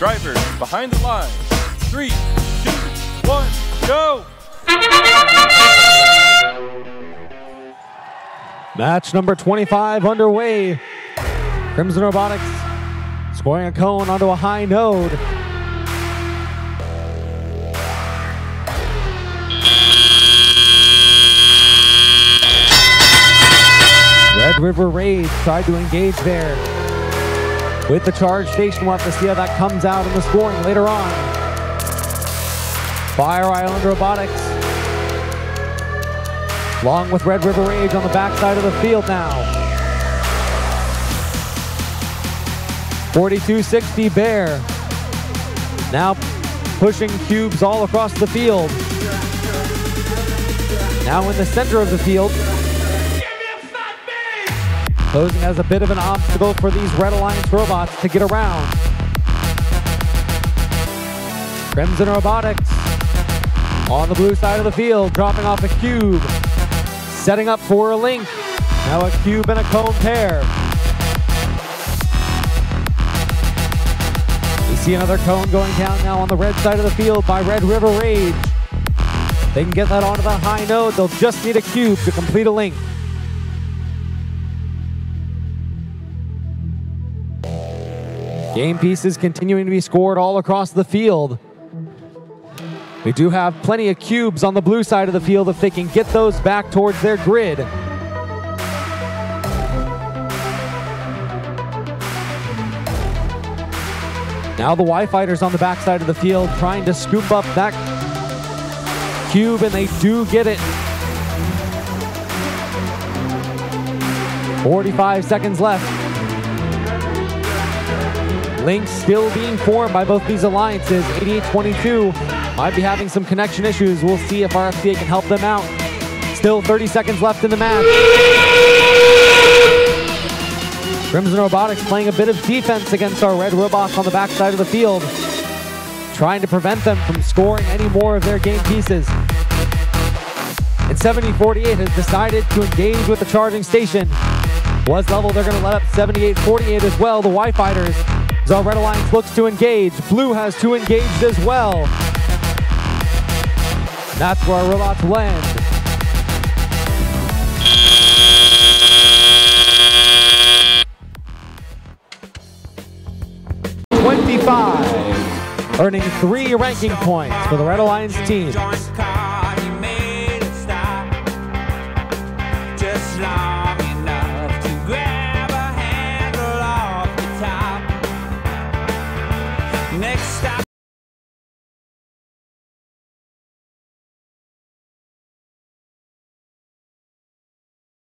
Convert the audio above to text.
Drivers behind the line. Three, two, one, go! Match number 25 underway. Crimson Robotics scoring a cone onto a high node. Red River Rage tried to engage there with the charge station. We'll have to see how that comes out in the scoring later on. Fire Island Robotics along with Red River Rage on the backside of the field now. 4260 Bear now pushing cubes all across the field. Now in the center of the field. Posing as a bit of an obstacle for these Red Alliance robots to get around. Crimson Robotics on the blue side of the field, dropping off a cube, setting up for a link. Now a cube and a cone pair. We see another cone going down now on the red side of the field by Red River Rage. They can get that onto the high node. They'll just need a cube to complete a link. Game pieces continuing to be scored all across the field. We do have plenty of cubes on the blue side of the field if they can get those back towards their grid. Now the Y Fighters on the backside of the field trying to scoop up that cube, and they do get it. 45 seconds left. Links still being formed by both these alliances. 8822 might be having some connection issues. We'll see if RFCA can help them out. Still 30 seconds left in the match. Crimson Robotics playing a bit of defense against our red robots on the backside of the field, trying to prevent them from scoring any more of their game pieces. And 7048 has decided to engage with the charging station. Was level, they're going to let up 7848 as well, the Y Our Red Alliance looks to engage, Blue has two engaged as well. That's where our robots land. Twenty-five, earning three ranking points for the Red Alliance team.